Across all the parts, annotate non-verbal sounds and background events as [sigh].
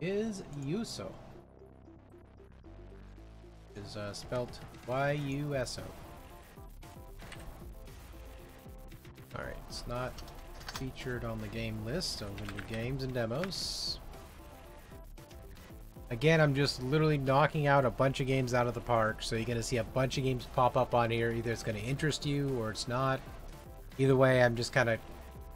is Yuso. Is uh, spelled Y-U-S-O. Alright, it's not featured on the game list, so we do games and demos. Again, I'm just literally knocking out a bunch of games out of the park, so you're going to see a bunch of games pop up on here. Either it's going to interest you or it's not. Either way, I'm just kind of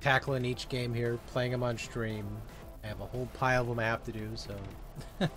tackling each game here, playing them on stream. I have a whole pile of them I have to do, so... [laughs]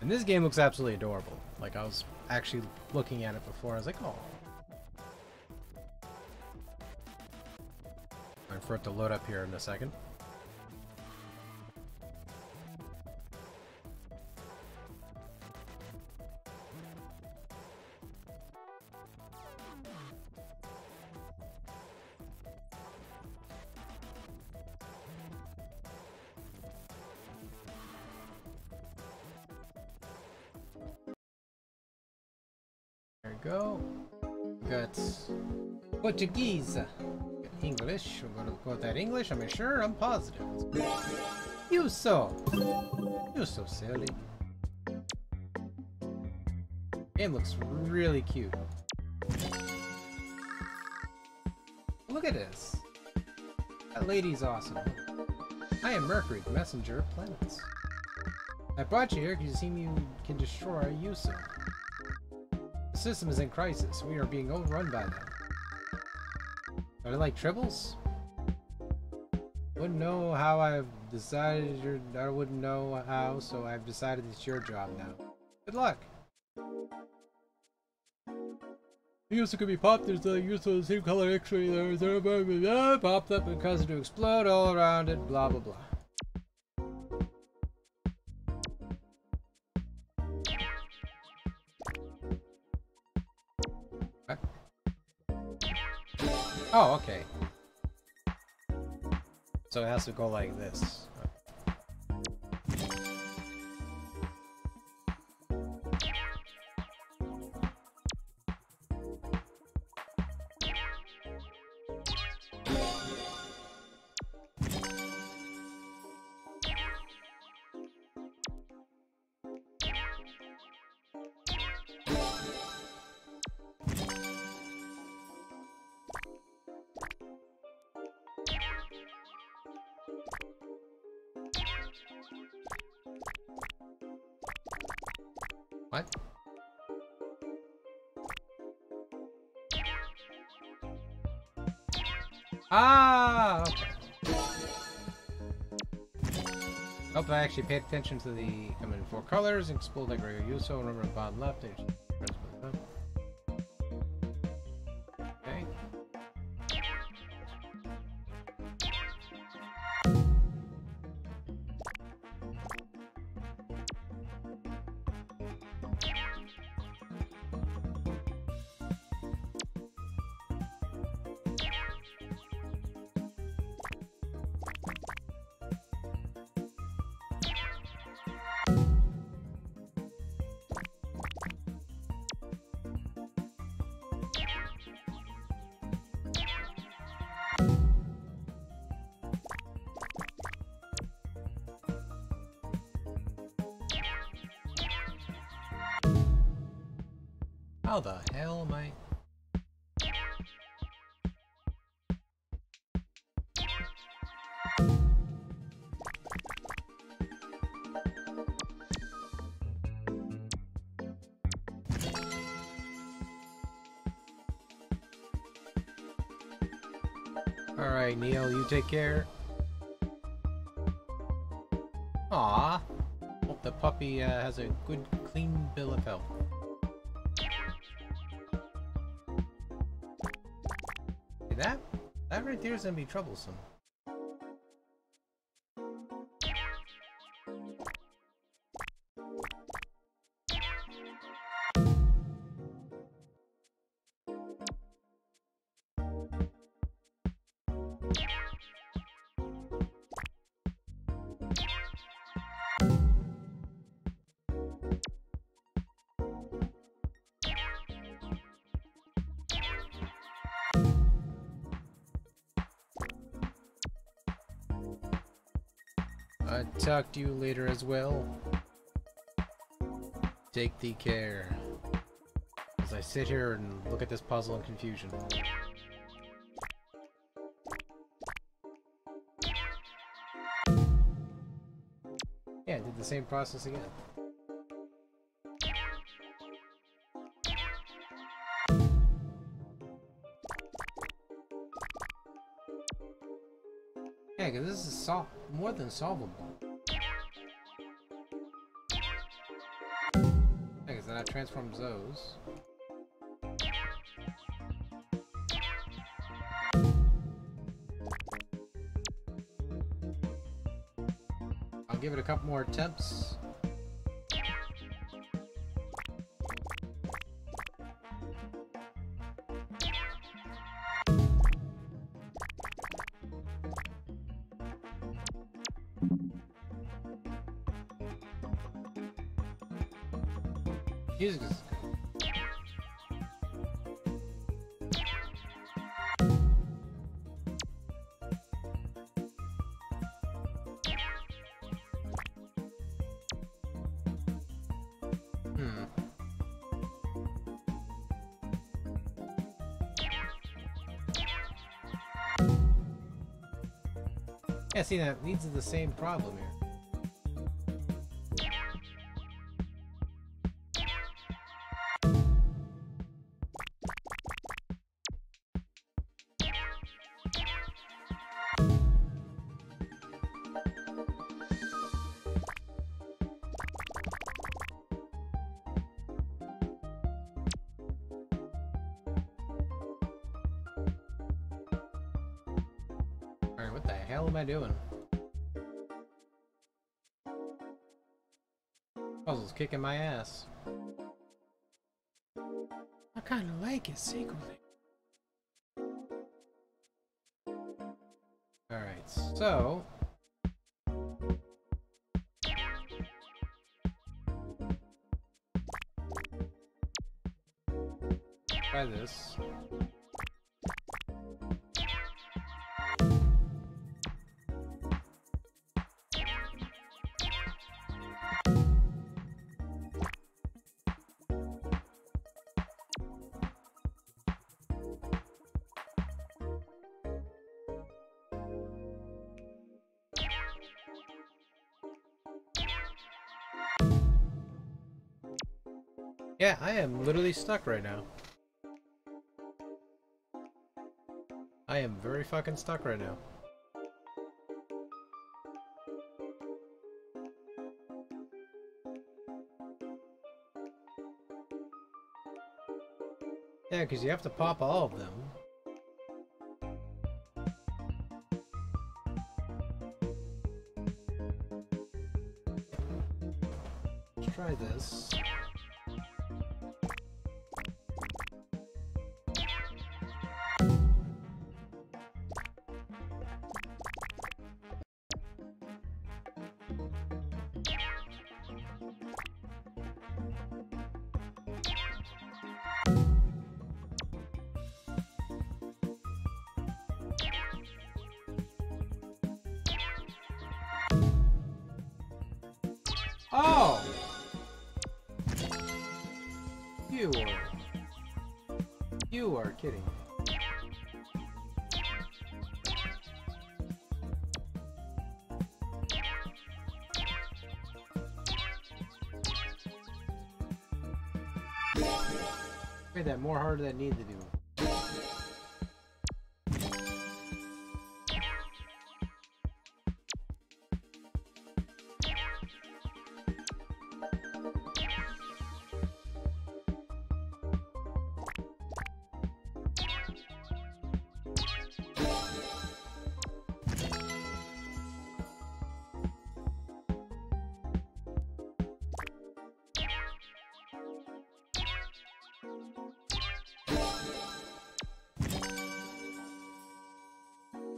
and this game looks absolutely adorable. Like, I was actually looking at it before, I was like, oh. Wait for it to load up here in a second. Go. Got Portuguese. English. We're gonna go with that English. I'm sure. I'm positive. You so. You're so silly. Game looks really cute. Look at this. That lady's awesome. I am Mercury, the messenger of planets. I brought you here because you seem you can destroy Yuso system is in crisis. We are being overrun by them. Are they like tribbles? Wouldn't know how I've decided your I wouldn't know how, so I've decided it's your job now. Good luck. It also could be popped, there's the use of the same color x-ray there, popped up and caused it to explode all around it, blah blah blah. Oh, okay. So it has to go like this. What? Ah! Okay. Hope I actually paid attention to the coming four colors, and explode like regular Yuso, remember bottom left, How the hell am I... Alright, Neil, you take care. Aw. Hope the puppy uh, has a good, clean bill of health. Right there is gonna be troublesome. I'll talk to you later as well. Take the care. As I sit here and look at this puzzle in confusion. Yeah, I did the same process again. Sol more than solvable. Then I transform those. I'll give it a couple more attempts. Hmm. Yeah, see, that leads to the same problem here. Hell am I doing? Puzzle's kicking my ass. I kinda like it secretly. Alright, so... Try this. Yeah, I am literally stuck right now. I am very fucking stuck right now. Yeah, because you have to pop all of them. Oh! You are... You are kidding. me. Made that more harder than it needed to do.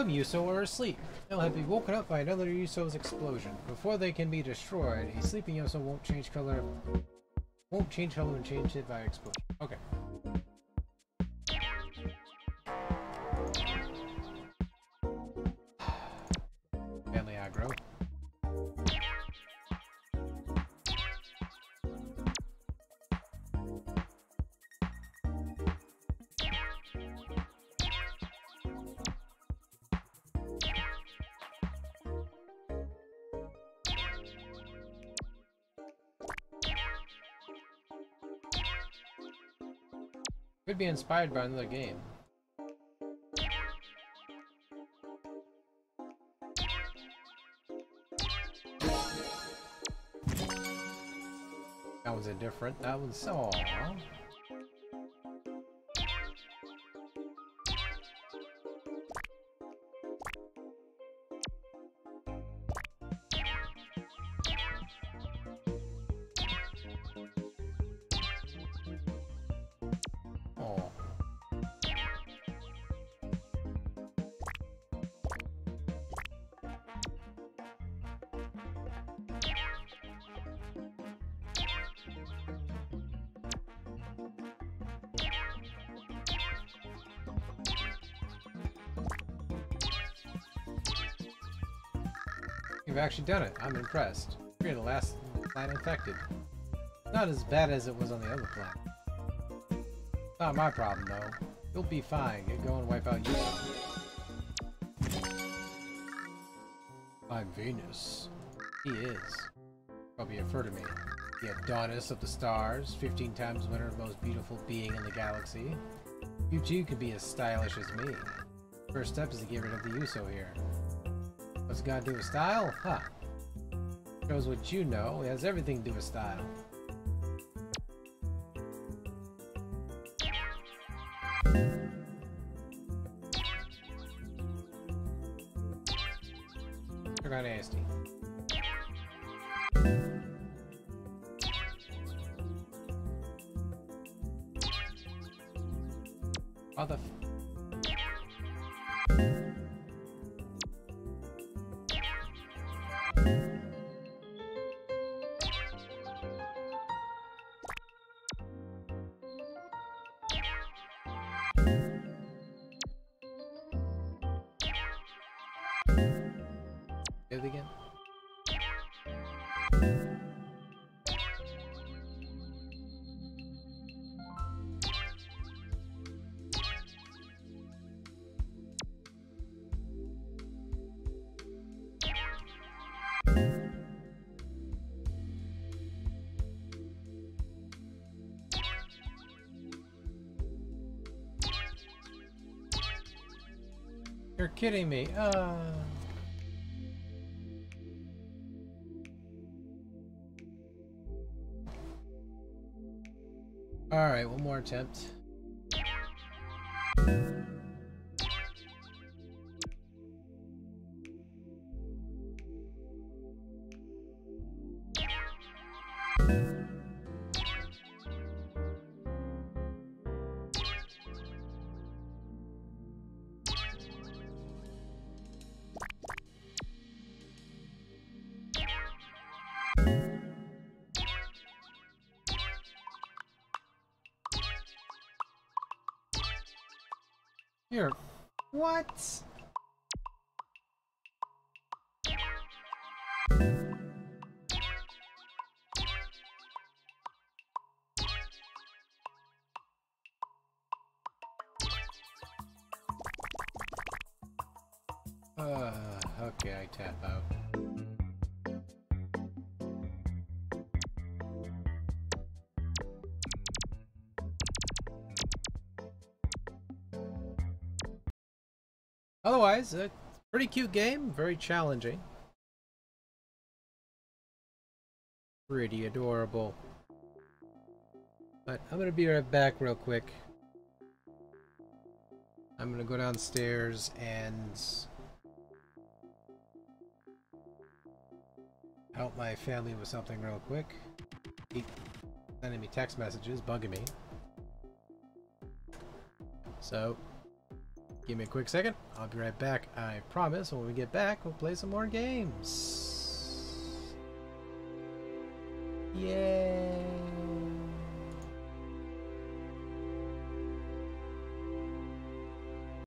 Some Yuso are asleep. They'll have to be woken up by another Yuso's explosion. Before they can be destroyed, a sleeping Yuso won't change color won't change color and change it by explosion. Could be inspired by another game. That one's indifferent. That one's so. You've actually done it. I'm impressed. You're the last planet infected. Not as bad as it was on the other planet. Not my problem, though. You'll be fine. Get going and wipe out you. I'm Venus. He is. Probably have heard of me. The Adonis of the stars, 15 times winner of most beautiful being in the galaxy. You too could be as stylish as me. First step is to get rid of the Yuso here. What's it got to do with style? Huh. Shows what you know. It has everything to do with style. Nasty. Oh, it again. You're kidding me. Uh... Alright, one more attempt. Here. What? Uh, okay, I tap out. Otherwise, a pretty cute game, very challenging. Pretty adorable. But I'm gonna be right back real quick. I'm gonna go downstairs and help my family with something real quick. Keep sending me text messages, bugging me. So, Give me a quick second. I'll be right back. I promise when we get back, we'll play some more games. Yay!